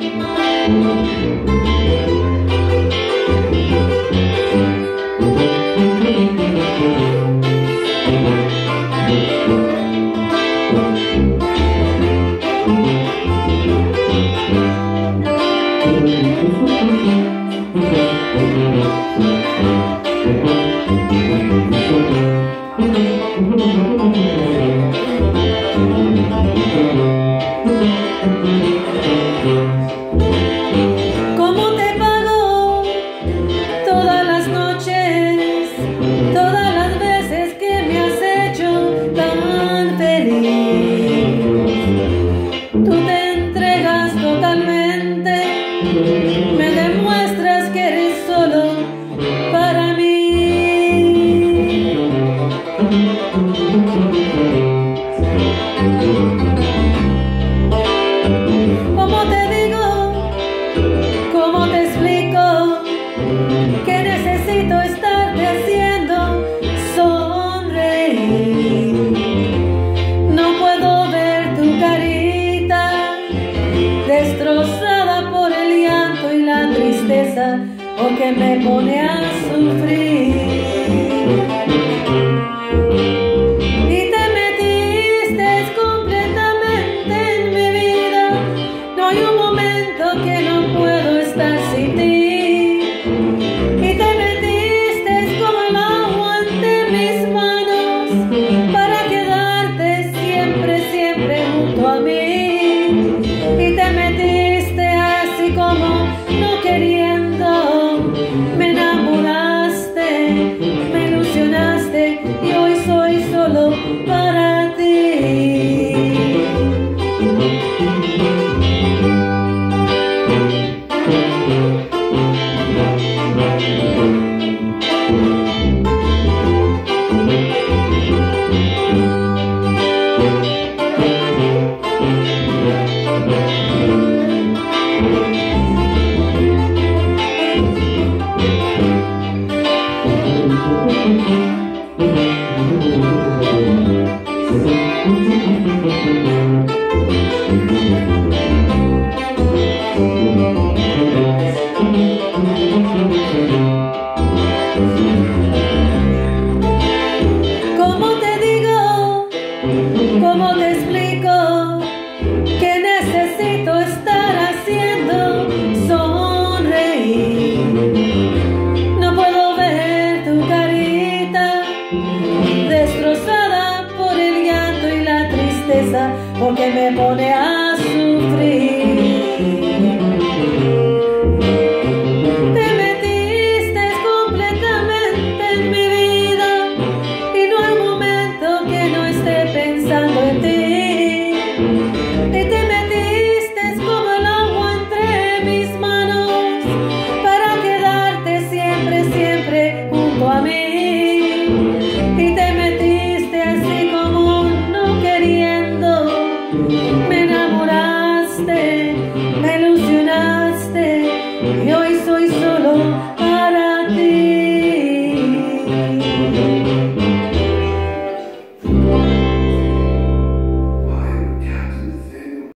Música demuestras que eres solo para mí. ¿Cómo te O que me pone a sufrir. Y te metiste completamente en mi vida. No hay un momento que no puedo estar sin ti. Y te metiste como el agua ante mis manos. Para quedarte siempre, siempre junto a mí. destrozada por el llanto y la tristeza, porque me pone a